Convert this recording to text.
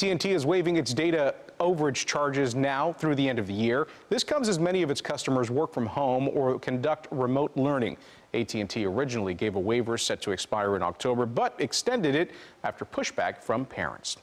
AT&T is waiving its data overage charges now through the end of the year. This comes as many of its customers work from home or conduct remote learning. AT&T originally gave a waiver set to expire in October, but extended it after pushback from parents.